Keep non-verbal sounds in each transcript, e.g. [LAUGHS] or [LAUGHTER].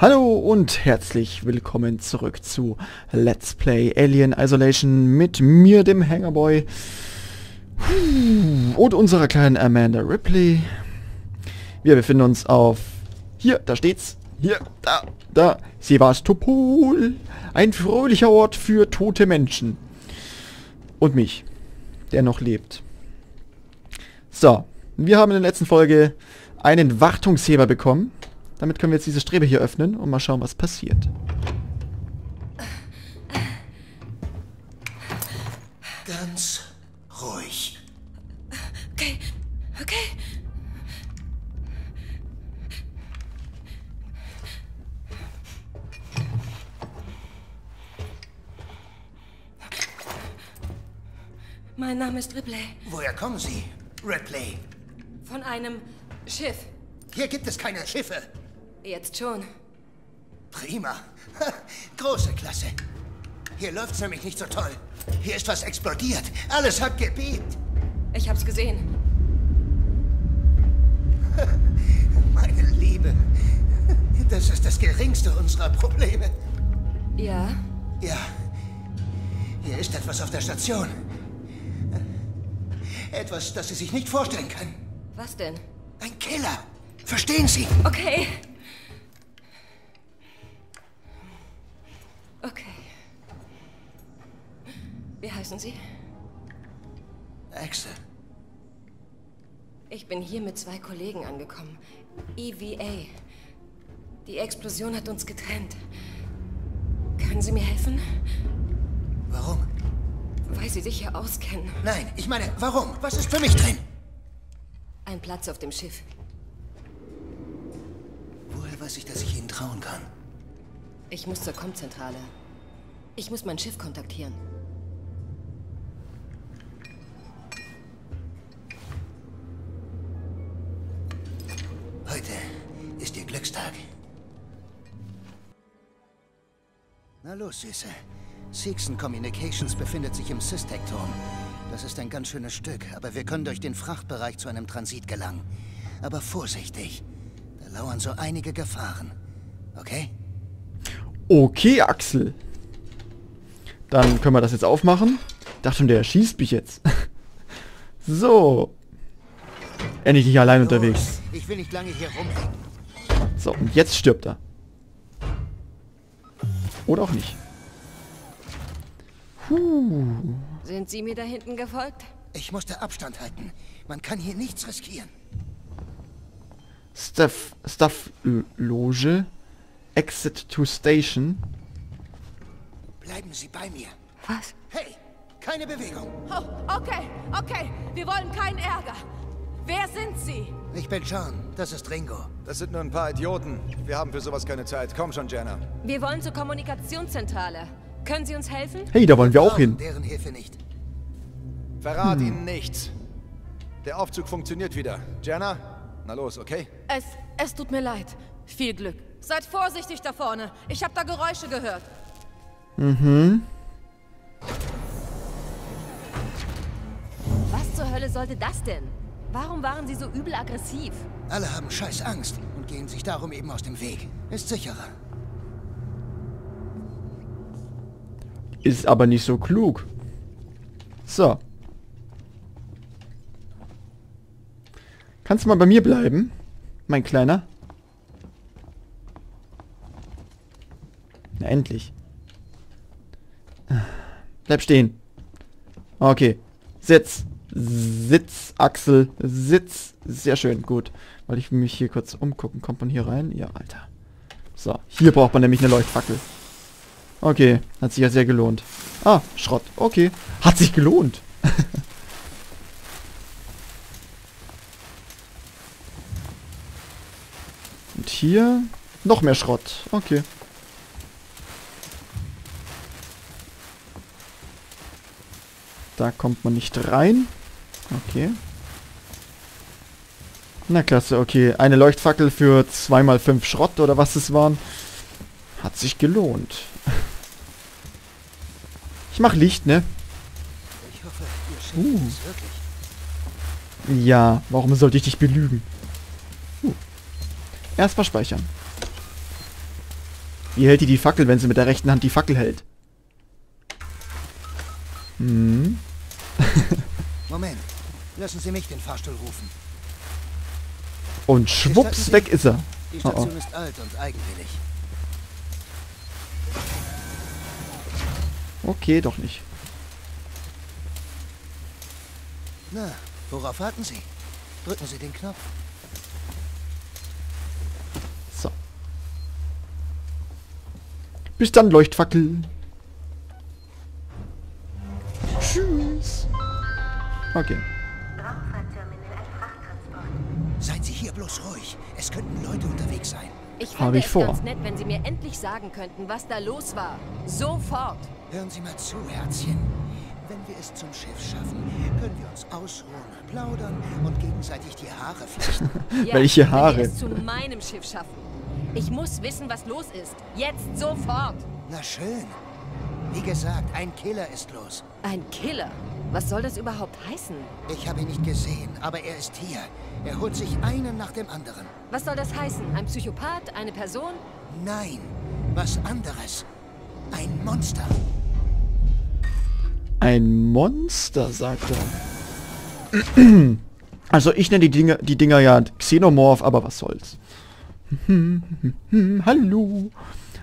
Hallo und herzlich willkommen zurück zu Let's Play Alien Isolation mit mir, dem Hangerboy und unserer kleinen Amanda Ripley. Wir befinden uns auf... Hier, da steht's. Hier, da, da. Sevastopol. Ein fröhlicher Ort für tote Menschen. Und mich, der noch lebt. So, wir haben in der letzten Folge einen Wartungsheber bekommen. Damit können wir jetzt diese Strebe hier öffnen und mal schauen, was passiert. Ganz ruhig. Okay, okay. Mein Name ist Ripley. Woher kommen Sie, Ripley? Von einem Schiff. Hier gibt es keine Schiffe. Jetzt schon. Prima. Ha, Große Klasse. Hier läuft's nämlich nicht so toll. Hier ist was explodiert. Alles hat gebebt. Ich hab's gesehen. [LAUGHS] Meine Liebe. Das ist das geringste unserer Probleme. Ja? Ja. Hier ist etwas auf der Station. Etwas, das Sie sich nicht vorstellen können. Was denn? Ein Killer. Verstehen Sie? Okay. Okay. Wie heißen Sie? Axel. Ich bin hier mit zwei Kollegen angekommen. EVA. Die Explosion hat uns getrennt. Können Sie mir helfen? Warum? Weil Sie sich hier auskennen. Nein, ich meine, warum? Was ist für mich drin? Ein Platz auf dem Schiff. Woher weiß ich, dass ich Ihnen trauen kann? Ich muss zur Komzentrale. Ich muss mein Schiff kontaktieren. Heute ist Ihr Glückstag. Na los, Süße. Seegson Communications befindet sich im Systec-Turm. Das ist ein ganz schönes Stück, aber wir können durch den Frachtbereich zu einem Transit gelangen. Aber vorsichtig. Da lauern so einige Gefahren. Okay? Okay, Axel. Dann können wir das jetzt aufmachen. Dachte schon, der schießt mich jetzt. [LAUGHS] so. Endlich nicht allein unterwegs. Ich will nicht lange hier rumhängen. So, und jetzt stirbt er. Oder auch nicht. Sind Sie mir da hinten gefolgt? Ich musste Abstand halten. Man kann hier nichts riskieren. Staff, Staff Loge. Exit to Station. Bleiben Sie bei mir. Was? Hey, keine Bewegung. Oh, okay, okay. Wir wollen keinen Ärger. Wer sind Sie? Ich bin John. Das ist Ringo. Das sind nur ein paar Idioten. Wir haben für sowas keine Zeit. Komm schon, Jenna. Wir wollen zur Kommunikationszentrale. Können Sie uns helfen? Hey, da wollen wir auch hin. deren Hilfe nicht. Verrat ihnen nichts. Der Aufzug funktioniert wieder. Jenna, na los, okay? Es, es tut mir leid. Viel Glück. Seid vorsichtig da vorne. Ich habe da Geräusche gehört. Was zur Hölle sollte das denn? Warum waren Sie so übel aggressiv? Alle haben scheiß Angst und gehen sich darum eben aus dem Weg. Ist sicherer. Ist aber nicht so klug. So. Kannst du mal bei mir bleiben? Mein Kleiner? Endlich. Bleib stehen. Okay. Sitz. Sitz, Axel. Sitz. Sehr schön, gut. Weil ich mich hier kurz umgucken. Kommt man hier rein? Ja, Alter. So, hier braucht man nämlich eine Leuchtfackel. Okay, hat sich ja sehr gelohnt. Ah, Schrott. Okay. Hat sich gelohnt. [LAUGHS] Und hier noch mehr Schrott. Okay. Da kommt man nicht rein. Okay. Na klasse, okay. Eine Leuchtfackel für 2x5 Schrott oder was es waren. Hat sich gelohnt. Ich mach Licht, ne? Uh. Ja, warum sollte ich dich belügen? Uh. Erst mal speichern. Wie hält die die Fackel, wenn sie mit der rechten Hand die Fackel hält? Hm. [LAUGHS] Moment. Lassen Sie mich den Fahrstuhl rufen. Und schwupps, weg ist er. Die Oh, Station oh. ist alt und eigenwillig. Okay, doch nicht. Na, worauf warten Sie? Drücken Sie den Knopf. So. Bis dann, Leuchtfackel. Okay. Seien Sie hier bloß ruhig. Es könnten Leute unterwegs sein. Ich Habe fände ich es vor. ganz nett, wenn Sie mir endlich sagen könnten, was da los war. Sofort. Hören Sie mal zu, Herzchen. Wenn wir es zum Schiff schaffen, können wir uns ausruhen, plaudern und gegenseitig die Haare flechten. [LAUGHS] Ja, Welche Wenn Haare? wir es zu meinem Schiff schaffen. Ich muss wissen, was los ist. Jetzt sofort. Na schön. Wie gesagt, ein Killer ist los. Ein Killer. Was soll das überhaupt heißen? Ich habe ihn nicht gesehen, aber er ist hier. Er holt sich einen nach dem anderen. Was soll das heißen? Ein Psychopath? Eine Person? Nein, was anderes. Ein Monster. Ein Monster, sagt er. [CLEARS THROAT] Also ich nenne die Dinger, die Dinger ja Xenomorph, aber was soll's. [LAUGHS] Hallo.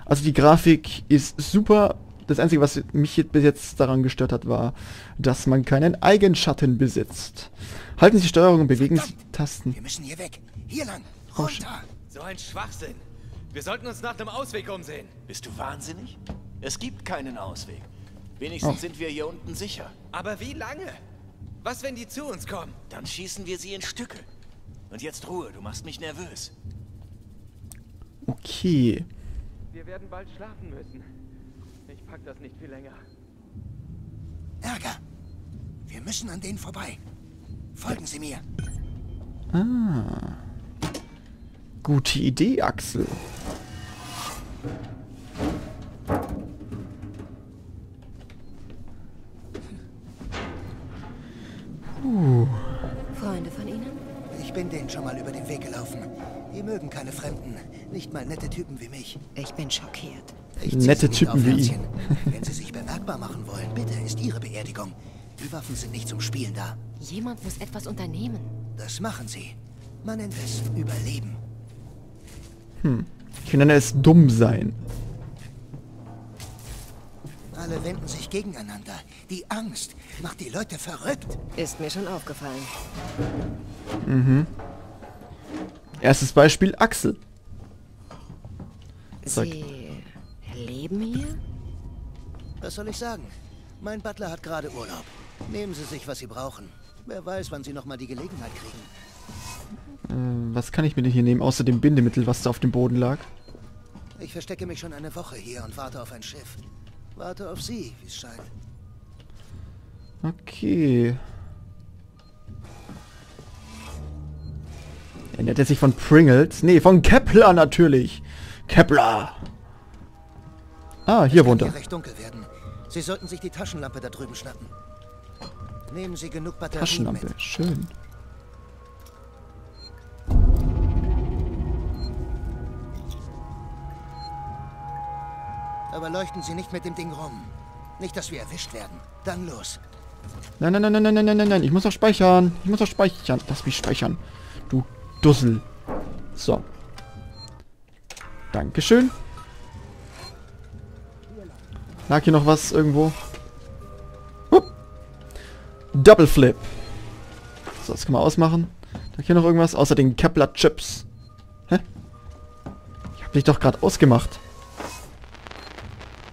Also die Grafik ist super. Das Einzige, was mich bis jetzt daran gestört hat, war, dass man keinen Eigenschatten besitzt. Halten Sie Steuerung und bewegen Sie die Tasten. Wir müssen hier weg. Hier lang. Runter. So ein Schwachsinn. Wir sollten uns nach einem Ausweg umsehen. Bist du wahnsinnig? Es gibt keinen Ausweg. Wenigstens Oh. sind wir hier unten sicher. Aber wie lange? Was, wenn die zu uns kommen? Dann schießen wir sie in Stücke. Und jetzt Ruhe, du machst mich nervös. Okay. Wir werden bald schlafen müssen. Pack das nicht viel länger. Ärger. Wir müssen an denen vorbei. Folgen Sie mir. Gute Idee, Axel. Freunde von Ihnen? Ich bin denen schon mal über den Weg gelaufen. Die mögen keine Fremden. Nicht mal nette Typen wie mich. Ich bin schockiert. Ich Nette Typen wie ihn. [LAUGHS] Wenn Sie sich bemerkbar machen wollen, bitte, ist Ihre Beerdigung. Die Waffen sind nicht zum Spielen da. Jemand muss etwas unternehmen. Das machen Sie. Man nennt es Überleben. Ich nenne es dumm sein. Alle wenden sich gegeneinander. Die Angst macht die Leute verrückt. Ist mir schon aufgefallen. Erstes Beispiel Axel. Zeig. Sie leben hier? Was soll ich sagen? Mein Butler hat gerade Urlaub. Nehmen Sie sich, was Sie brauchen. Wer weiß, wann Sie noch mal die Gelegenheit kriegen. Äh, was kann ich mir denn hier nehmen, außer dem Bindemittel, was da auf dem Boden lag? Ich verstecke mich schon eine Woche hier und warte auf ein Schiff. Warte auf Sie, wie es scheint. Okay. Er nennt er sich von Pringles? Nee, von Kepler natürlich. Kepler. Ah, hier wohnt er. recht dunkel werden. Sie sollten sich die Taschenlampe da drüben schnappen. Nehmen Sie genug Batterien Taschenlampe. mit. Schön. Aber leuchten Sie nicht mit dem Ding rum. Nicht, dass wir erwischt werden. Dann los. Nein, nein, nein, nein, nein, nein, nein, nein. Ich muss doch speichern. Ich muss doch speichern. Lass mich speichern. Du Dussel. So. Dankeschön. Lag hier noch was irgendwo? Hup. Double Flip. So, das kann man ausmachen. Lag hier noch irgendwas? Außer den Kepler Chips. Hä? Ich hab dich doch gerade ausgemacht.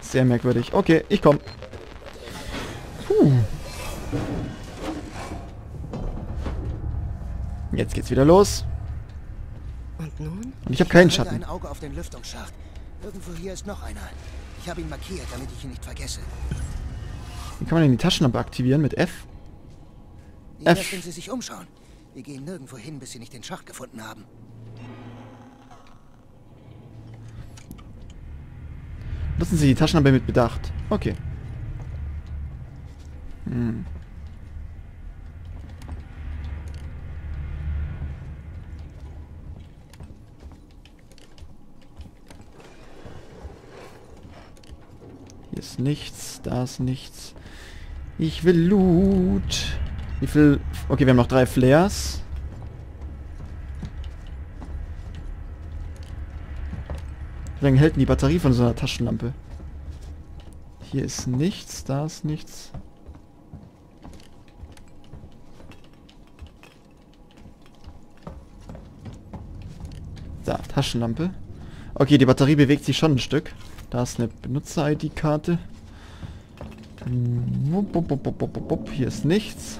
Sehr merkwürdig. Okay, ich komm. Puh. Jetzt geht's wieder los. Nun? Und ich habe keinen Schatten. ein Auge auf den Lüftungsschacht. Irgendwo hier ist noch einer. Ich habe ihn markiert, damit ich ihn nicht vergesse. Wie kann man denn die Taschenlampe aktivieren? Mit F? F. wenn Sie sich umschauen. Wir gehen nirgendwo hin, bis Sie nicht den Schacht gefunden haben. Nutzen Sie die Taschenlampe mit Bedacht. Okay. Hm. Ist nichts, da ist nichts. Ich will Loot. Wie viel... Okay, wir haben noch drei Flares. Wie lange hält denn die Batterie von so einer Taschenlampe? Hier ist nichts, da ist nichts. Da, Taschenlampe. Okay, die Batterie bewegt sich schon ein Stück. Da ist eine Benutzer-ID-Karte. Hier ist nichts.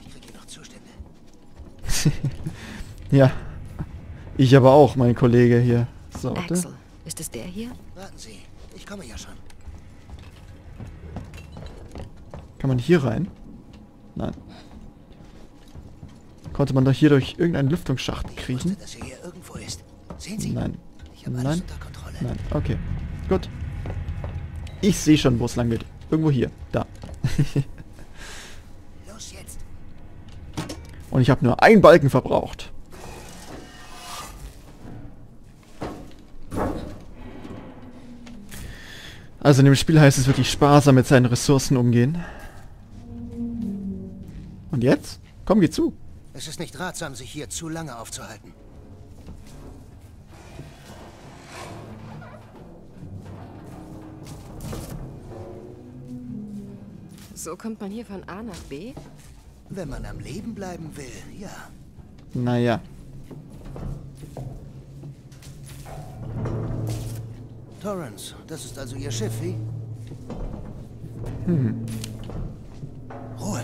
Ich krieg hier noch Zustände. [LAUGHS] Ja. Ich aber auch, mein Kollege hier. So. Axel, ist es der hier? Warten Sie, ich komme ja schon. Kann man hier rein? Nein. Konnte man doch hier durch irgendeinen Lüftungsschacht kriechen? Nein. Nein. Nein. Okay. Gut. Ich sehe schon, wo es lang geht. Irgendwo hier. Da. [LAUGHS] Los jetzt. Und ich habe nur einen Balken verbraucht. Also in dem Spiel heißt es wirklich sparsam mit seinen Ressourcen umgehen. Und jetzt? Komm, geh zu. Es ist nicht ratsam, sich hier zu lange aufzuhalten. So kommt man hier von A nach B? Wenn man am Leben bleiben will, ja. Naja. Torrance, das ist also Ihr Schiff, wie? Ruhe.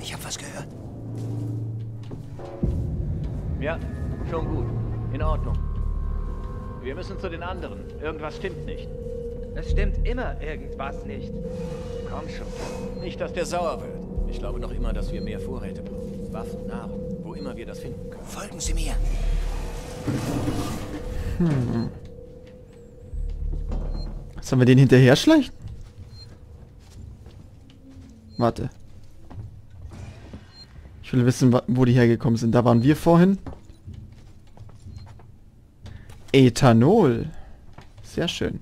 Ich habe was gehört. Ja, schon gut. In Ordnung. Wir müssen zu den anderen. Irgendwas stimmt nicht. Es stimmt immer irgendwas nicht. Komm schon. Nicht, dass der sauer wird. Ich glaube noch immer, dass wir mehr Vorräte brauchen. Waffen, Nahrung, wo immer wir das finden können. Folgen Sie mir. Sollen wir den hinterher schleichen? Warte. Ich will wissen, wo die hergekommen sind. Da waren wir vorhin. Ethanol. Sehr schön.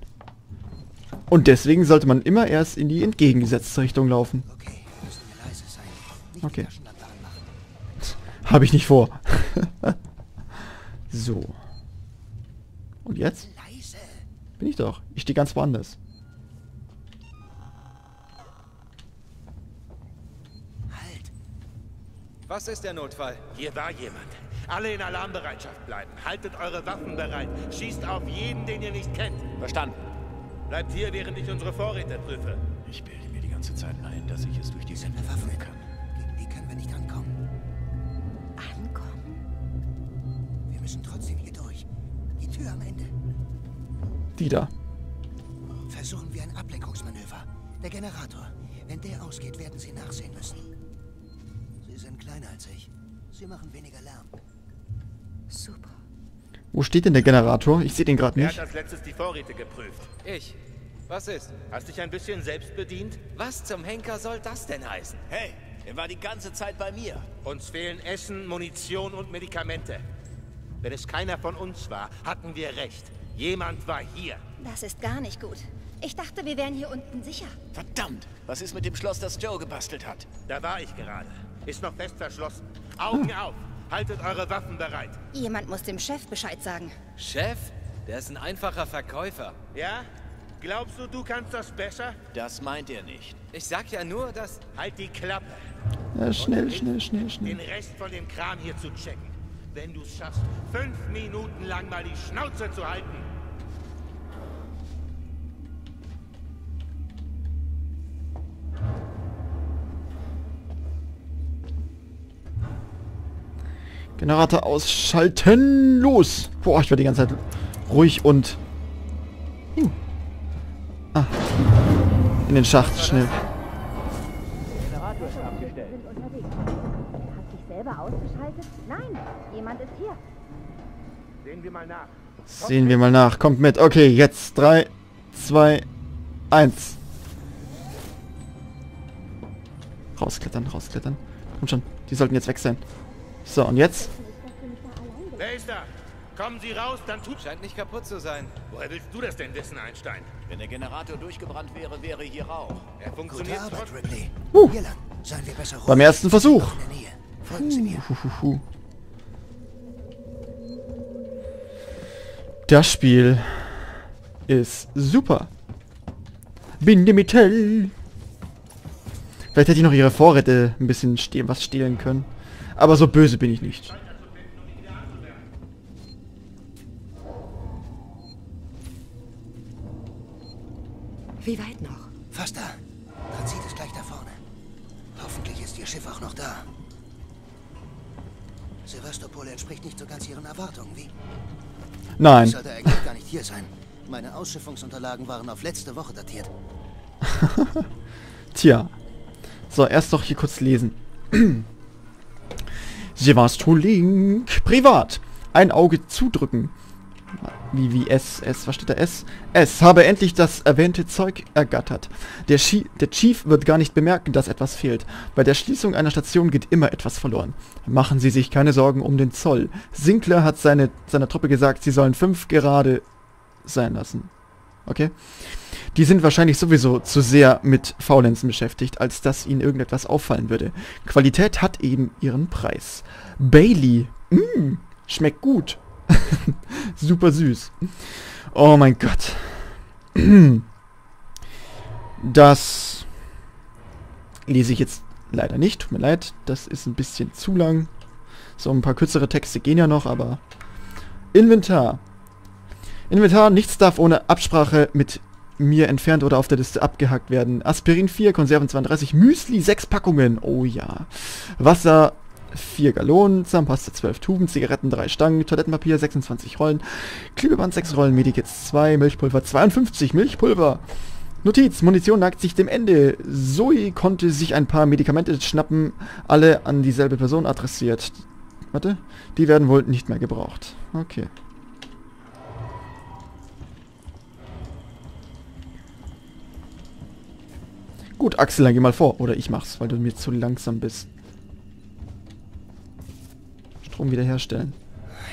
Und deswegen sollte man immer erst in die entgegengesetzte Richtung laufen. Okay. [LAUGHS] Habe ich nicht vor. [LAUGHS] so. Und jetzt? Bin ich doch. Ich stehe ganz woanders. Was ist der Notfall? Hier war jemand. Alle in Alarmbereitschaft bleiben. Haltet eure Waffen bereit. Schießt auf jeden, den ihr nicht kennt. Verstanden. Bleibt hier, während ich unsere Vorräte prüfe. Ich bilde mir die ganze Zeit ein, dass ich es durch die Waffe. führen kann. Gegen die können wir nicht ankommen. Ankommen? Wir müssen trotzdem hier durch. Die Tür am Ende. Die da. Versuchen wir ein Ablenkungsmanöver. Der Generator. Wenn der ausgeht, werden Sie nachsehen müssen. Sie sind kleiner als ich. Sie machen weniger Lärm. Super. Wo steht denn der Generator? Ich sehe den gerade Wer nicht. hat als letztes die Vorräte geprüft? Ich. Was ist? Hast dich ein bisschen selbst bedient? Was zum Henker soll das denn heißen? Hey, er war die ganze Zeit bei mir. Uns fehlen Essen, Munition und Medikamente. Wenn es keiner von uns war, hatten wir recht. Jemand war hier. Das ist gar nicht gut. Ich dachte, wir wären hier unten sicher. Verdammt! Was ist mit dem Schloss, das Joe gebastelt hat? Da war ich gerade. Ist noch fest verschlossen. Augen auf. Haltet eure Waffen bereit. Jemand muss dem Chef Bescheid sagen. Chef? Der ist ein einfacher Verkäufer. Ja? Glaubst du, du kannst das besser? Das meint er nicht. Ich sag ja nur, dass... Halt die Klappe. Ja, schnell, schnell, schnell, schnell. Den Rest von dem Kram hier zu checken. Wenn du es schaffst, fünf Minuten lang mal die Schnauze zu halten. Generator ausschalten. Los. Boah, ich werde die ganze Zeit ruhig und... Hm. Ah. In den Schacht, schnell. Hat sich selber ausgeschaltet? Nein, jemand ist hier. Sehen wir mal nach. Sehen wir mal nach. Kommt mit. Okay, jetzt 3, 2, 1. Rausklettern, rausklettern. Kommt schon. Die sollten jetzt weg sein. So, und jetzt? Wer ist da? Kommen Sie raus, dann tut... Scheint nicht kaputt zu sein. Woher willst du das denn wissen, Einstein? Wenn der Generator durchgebrannt wäre, wäre hier Rauch. Er Gute funktioniert Arbeit, trotzdem. Ripley. Uh. Hier lang. Seien wir besser Beim ersten Versuch. Folgen Sie mir. Das Spiel ist super. Binde Metall. Vielleicht hätte ich noch ihre Vorräte ein bisschen stehlen, was stehlen können. Aber so böse bin ich nicht. Wie weit noch? Fast da. Transit ist gleich da vorne. Hoffentlich ist Ihr Schiff auch noch da. Sevastopol entspricht nicht so ganz Ihren Erwartungen, wie? Nein. Ich sollte eigentlich gar nicht hier sein. Meine Ausschiffungsunterlagen waren auf letzte Woche datiert. [LAUGHS] Tja. So, erst doch hier kurz lesen. Sevastolink. Privat. Ein Auge zudrücken. Wie, wie S, S, was steht da? S? S habe endlich das erwähnte Zeug ergattert. Der, Chi der Chief wird gar nicht bemerken, dass etwas fehlt. Bei der Schließung einer Station geht immer etwas verloren. Machen Sie sich keine Sorgen um den Zoll. Sinclair hat seine, seiner Truppe gesagt, sie sollen fünf gerade sein lassen. Okay? Die sind wahrscheinlich sowieso zu sehr mit Faulenzen beschäftigt, als dass ihnen irgendetwas auffallen würde. Qualität hat eben ihren Preis. Bailey. Mmm, schmeckt gut. [LAUGHS] Super süß. Oh mein Gott. [CLEARS THROAT] Das lese ich jetzt leider nicht. Tut mir leid. Das ist ein bisschen zu lang. So, ein paar kürzere Texte gehen ja noch, aber... Inventar. Inventar, nichts darf ohne Absprache mit mir entfernt oder auf der Liste abgehackt werden. Aspirin 4, Konserven 32, Müsli 6 Packungen. Oh ja. Wasser 4 Gallonen, Zahnpasta 12 Tuben, Zigaretten 3 Stangen, Toilettenpapier 26 Rollen, Klebeband 6 Rollen, Medikits 2, Milchpulver 52, Milchpulver. Notiz, Munition neigt sich dem Ende. Zoe konnte sich ein paar Medikamente schnappen, alle an dieselbe Person adressiert. Warte, die werden wohl nicht mehr gebraucht. Okay. Gut, Axel, dann geh mal vor. Oder ich mach's, weil du mir zu langsam bist. Strom wiederherstellen.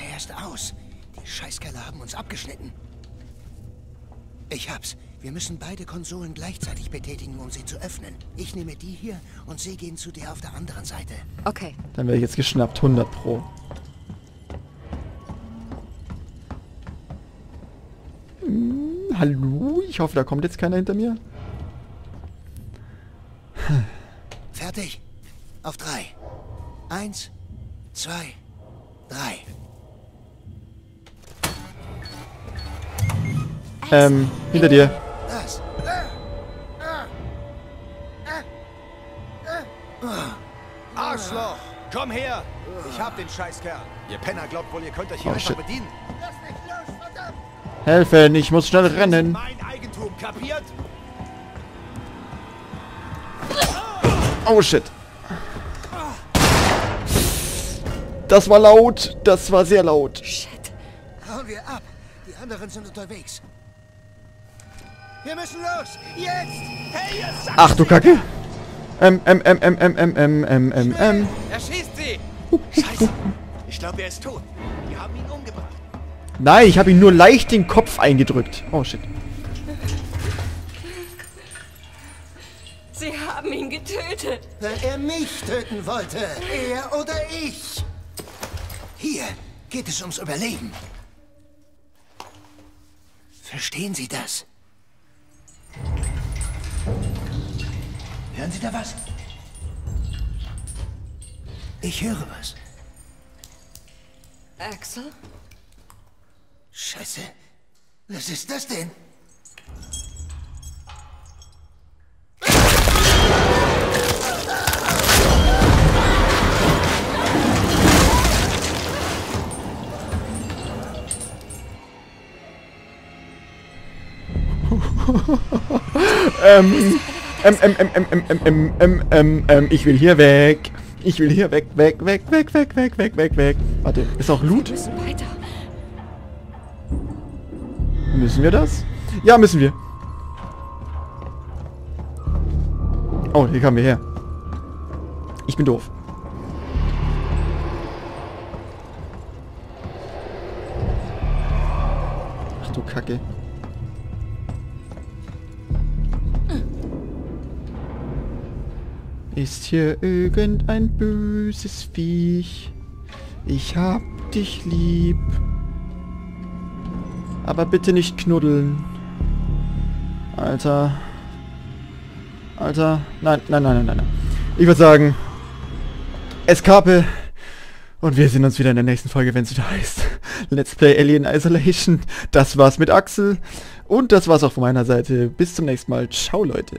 Er ist aus. Die Scheißkerle haben uns abgeschnitten. Ich hab's. Wir müssen beide Konsolen gleichzeitig betätigen, um sie zu öffnen. Ich nehme die hier und Sie gehen zu der auf der anderen Seite. Okay. Dann werde ich jetzt geschnappt. 100 pro. Hm, hallo? Ich hoffe, da kommt jetzt keiner hinter mir. Fertig? Auf drei. Eins, zwei, drei. Ähm, hinter dir. Das. Arschloch! Komm her! Ich hab den Scheißkerl. Ihr Penner glaubt wohl, ihr könnt euch hier Oh, einfach shit. bedienen. Helfen, ich muss schnell rennen. Mein Eigentum, kapiert? Oh shit. Das war laut. Das war sehr laut. Shit. Hauen wir ab. Die anderen sind unterwegs. Wir müssen los. Jetzt! Hey, ihr Sack! Ach du Kacke. Ähm, ähm, ähm, ähm, ähm, ähm, ähm, ähm, ähm, ähm. Er schießt sie! Scheiße! Ich glaube, er ist tot. Die haben ihn umgebracht. Nein, ich habe ihm nur leicht den Kopf eingedrückt. Oh shit. Sie haben ihn getötet. Weil er mich töten wollte. Er oder ich. Hier geht es ums Überleben. Verstehen Sie das? Hören Sie da was? Ich höre was. Axel? Scheiße. Was ist das denn? Ähm, ähm, ähm, ähm, ähm, ähm, ähm, ähm, ähm, ähm, ähm, ich will hier weg. Ich will hier weg, weg, weg, weg, weg, weg, weg, weg, weg. Warte, ist auch Loot? Wir müssen weiter. Müssen wir das? Ja, müssen wir. Oh, hier kamen wir her. Ich bin doof. Kacke. Ist hier irgendein böses Viech? Ich hab dich lieb. Aber bitte nicht knuddeln. Alter. Alter. Nein, nein, nein, nein, nein. Ich würde sagen, Eskape. Und wir sehen uns wieder in der nächsten Folge, wenn es wieder heißt Let's Play Alien Isolation. Das war's mit Axel. Und das war's auch von meiner Seite. Bis zum nächsten Mal. Ciao, Leute.